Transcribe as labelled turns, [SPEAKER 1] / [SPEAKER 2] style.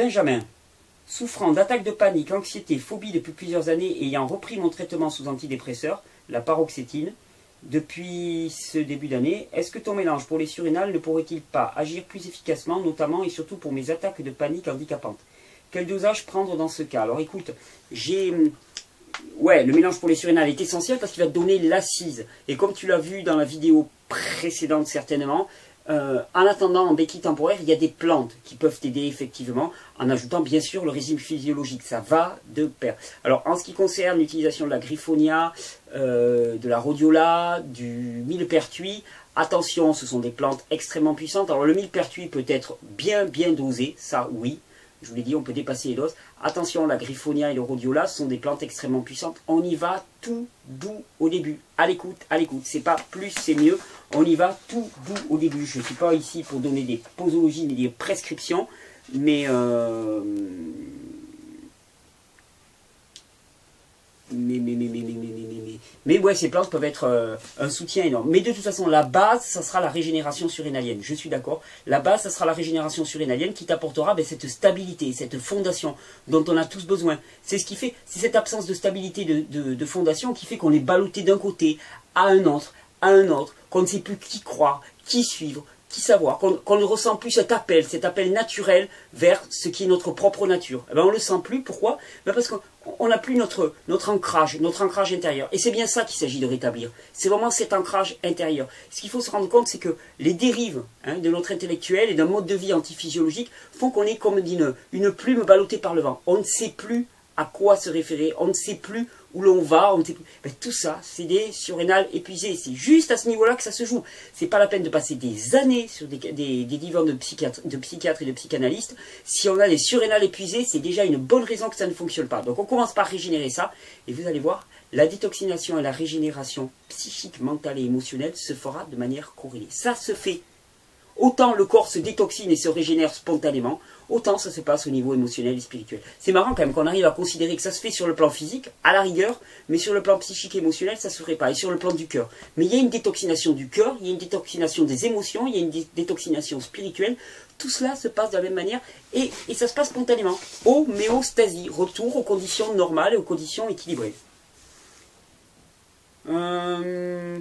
[SPEAKER 1] Benjamin, souffrant d'attaques de panique, anxiété, phobie depuis plusieurs années et ayant repris mon traitement sous antidépresseur, la paroxétine, depuis ce début d'année, est-ce que ton mélange pour les surrénales ne pourrait-il pas agir plus efficacement, notamment et surtout pour mes attaques de panique handicapantes? Quel dosage prendre dans ce cas? Alors écoute, j'ai... Ouais, le mélange pour les surrénales est essentiel parce qu'il va donner l'assise. Et comme tu l'as vu dans la vidéo précédente certainement, euh, en attendant, en béquille temporaire, il y a des plantes qui peuvent t'aider effectivement, en ajoutant bien sûr le régime physiologique. Ça va de pair. Alors, en ce qui concerne l'utilisation de la griffonia, euh, de la rhodiola, du millepertuis, attention, ce sont des plantes extrêmement puissantes. Alors, le millepertuis peut être bien, bien dosé, ça oui. Je vous l'ai dit, on peut dépasser les doses. Attention, la griffonia et le rhodiola sont des plantes extrêmement puissantes. On y va tout doux au début. À l'écoute, à l'écoute. C'est pas plus, c'est mieux. On y va tout doux au début. Je ne suis pas ici pour donner des posologies ni des prescriptions, mais euh, mais, ouais, ces plantes peuvent être euh, un soutien énorme. Mais de toute façon, la base, ça sera la régénération surrénalienne. Je suis d'accord. La base, ça sera la régénération surrénalienne qui t'apportera ben, cette stabilité, cette fondation dont on a tous besoin. C'est ce qui fait, c'est cette absence de stabilité de fondation qui fait qu'on est ballotté d'un côté à un autre, à un autre, qu'on ne sait plus qui croire, qui suivre, qui savoir, qu'on ne ressent plus cet appel, cet appel naturel vers ce qui est notre propre nature. Eh ben, on ne le sent plus, pourquoi? Ben Parce qu'on n'a plus notre, notre ancrage, notre ancrage intérieur. Et c'est bien ça qu'il s'agit de rétablir. C'est vraiment cet ancrage intérieur. Ce qu'il faut se rendre compte, c'est que les dérives hein, de notre intellectuel et d'un mode de vie antiphysiologique font qu'on est comme une, une plume ballottée par le vent. On ne sait plus à quoi se référer, on ne sait plus où l'on va, on sait tout ça, c'est des surrénales épuisées. C'est juste à ce niveau-là que ça se joue. C'est pas la peine de passer des années sur des, des, divans de psychiatres, de psychiatres et de psychanalystes. Si on a des surrénales épuisées, c'est déjà une bonne raison que ça ne fonctionne pas. Donc on commence par régénérer ça, et vous allez voir, la détoxination et la régénération psychique, mentale et émotionnelle se fera de manière corrélée. Ça se fait. Autant le corps se détoxine et se régénère spontanément, autant ça se passe au niveau émotionnel et spirituel. C'est marrant quand même qu'on arrive à considérer que ça se fait sur le plan physique, à la rigueur, mais sur le plan psychique et émotionnel, ça ne se ferait pas, et sur le plan du cœur. Mais il y a une détoxination du cœur, il y a une détoxination des émotions, il y a une détoxination spirituelle, tout cela se passe de la même manière, et, ça se passe spontanément. Homéostasie, retour aux conditions normales et aux conditions équilibrées. Euh...